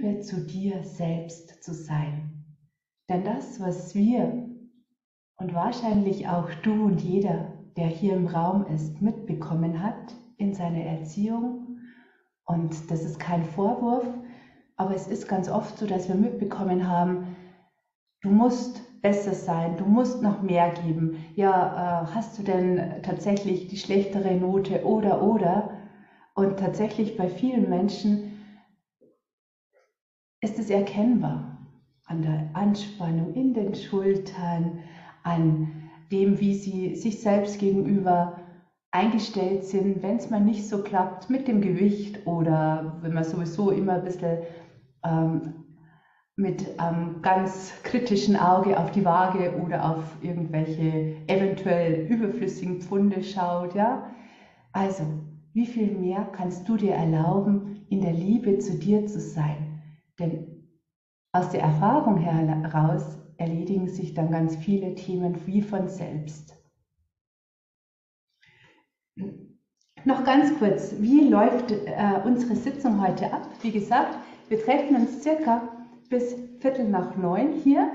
Liebe zu dir selbst zu sein. Denn das, was wir und wahrscheinlich auch du und jeder, der hier im Raum ist, mitbekommen hat in seiner Erziehung, und das ist kein Vorwurf, aber es ist ganz oft so, dass wir mitbekommen haben, du musst besser sein, du musst noch mehr geben. Ja, äh, hast du denn tatsächlich die schlechtere Note oder oder? Und tatsächlich bei vielen Menschen ist es erkennbar an der Anspannung in den Schultern, an dem, wie sie sich selbst gegenüber eingestellt sind, wenn es mal nicht so klappt mit dem Gewicht oder wenn man sowieso immer ein bisschen ähm, mit einem ganz kritischen Auge auf die Waage oder auf irgendwelche eventuell überflüssigen Pfunde schaut, ja. Also, wie viel mehr kannst du dir erlauben, in der Liebe zu dir zu sein? Denn aus der Erfahrung heraus erledigen sich dann ganz viele Themen wie von selbst. Noch ganz kurz, wie läuft äh, unsere Sitzung heute ab? Wie gesagt, wir treffen uns circa bis Viertel nach neun hier